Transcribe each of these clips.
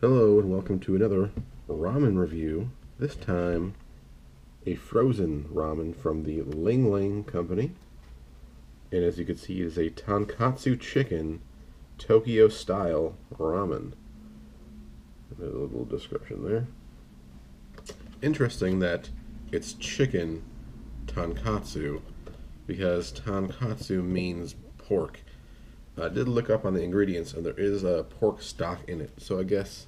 Hello and welcome to another ramen review. This time a frozen ramen from the Ling Ling company. And as you can see, it is a tonkatsu chicken Tokyo style ramen. a little description there. Interesting that it's chicken tonkatsu because tonkatsu means pork. I did look up on the ingredients and there is a pork stock in it. So I guess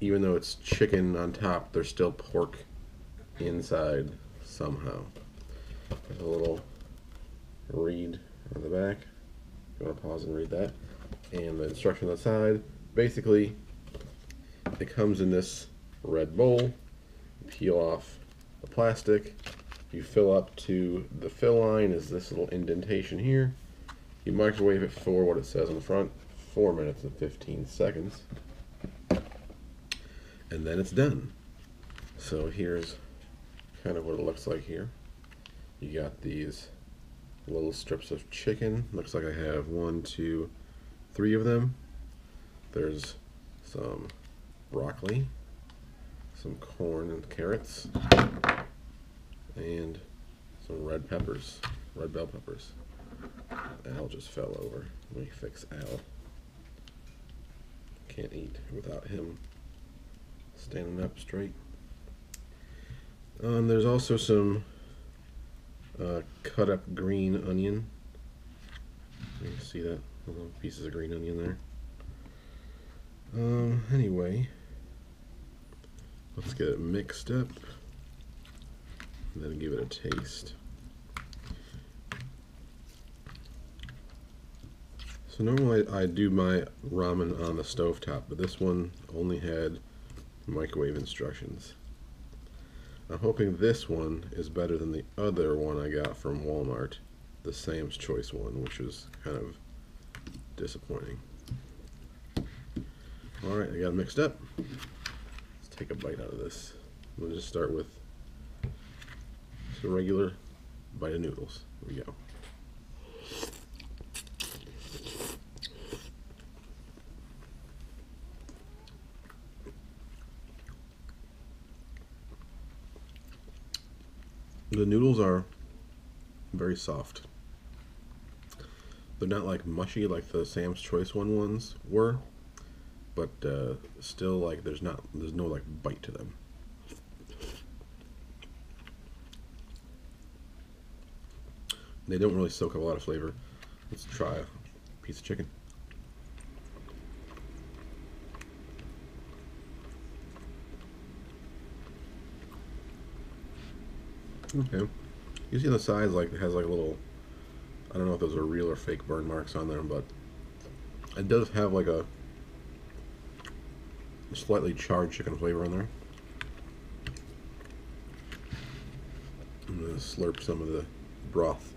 even though it's chicken on top, there's still pork inside somehow. There's a little read on the back. You want to pause and read that. And the instruction on the side. Basically, it comes in this red bowl. Peel off the plastic. You fill up to the fill line is this little indentation here. You microwave it for what it says on the front, 4 minutes and 15 seconds. And then it's done. So here's kind of what it looks like here. You got these little strips of chicken. Looks like I have one, two, three of them. There's some broccoli, some corn and carrots, and some red peppers, red bell peppers. Al just fell over. Let me fix Al. Can't eat without him standing up straight. Um, there's also some uh, cut up green onion. You can see that? Little pieces of green onion there. Um, anyway, let's get it mixed up and then give it a taste. So normally I do my ramen on the stove top, but this one only had microwave instructions. I'm hoping this one is better than the other one I got from Walmart, the Sam's Choice one, which was kind of disappointing. Alright, I got it mixed up. Let's take a bite out of this. We'll just start with just a regular bite of noodles. Here we go. The noodles are very soft. They're not like mushy like the Sam's Choice one ones were, but uh, still like there's not there's no like bite to them. They don't really soak up a lot of flavor. Let's try a piece of chicken. Okay. You see the sides, like it has like a little. I don't know if those are real or fake burn marks on there, but it does have like a slightly charred chicken flavor in there. I'm gonna slurp some of the broth.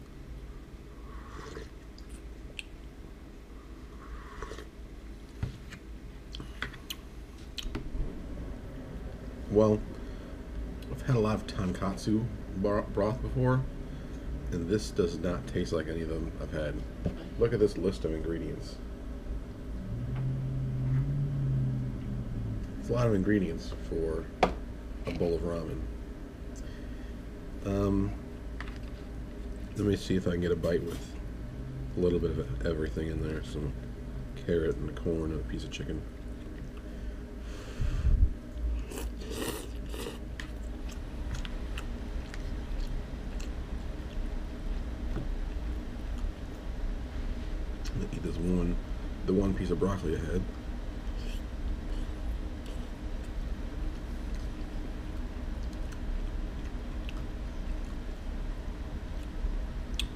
Well, I've had a lot of tonkatsu broth before, and this does not taste like any of them I've had. Look at this list of ingredients. It's a lot of ingredients for a bowl of ramen. Um, let me see if I can get a bite with a little bit of everything in there. Some carrot and corn and a piece of chicken. eat this one, the one piece of broccoli I had.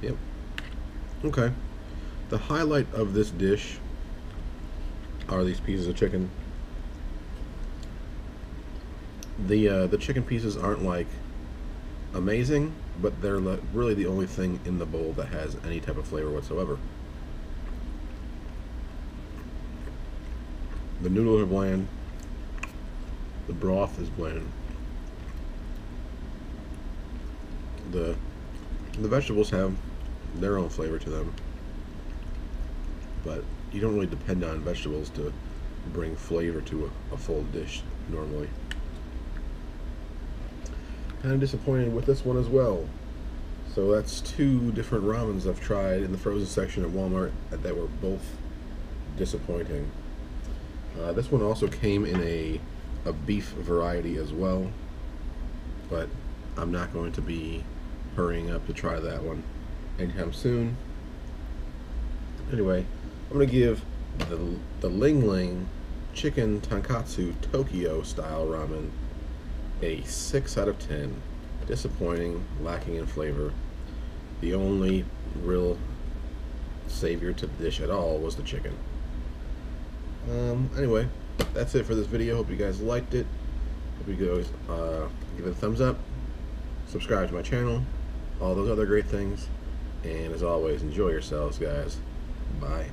Yep. Okay. The highlight of this dish are these pieces of chicken. The uh, the chicken pieces aren't like amazing, but they're really the only thing in the bowl that has any type of flavor whatsoever. The noodles are bland. The broth is bland. The the vegetables have their own flavor to them. But you don't really depend on vegetables to bring flavor to a, a full dish normally. Kind of disappointed with this one as well. So that's two different ramens I've tried in the frozen section at Walmart that were both disappointing. Uh, this one also came in a, a beef variety as well, but I'm not going to be hurrying up to try that one anytime soon. Anyway, I'm going to give the, the Ling Ling Chicken Tonkatsu Tokyo style ramen a 6 out of 10. Disappointing, lacking in flavor. The only real savior to the dish at all was the chicken. Um, anyway, that's it for this video. Hope you guys liked it. Hope you guys uh, give it a thumbs up, subscribe to my channel, all those other great things. And as always, enjoy yourselves, guys. Bye.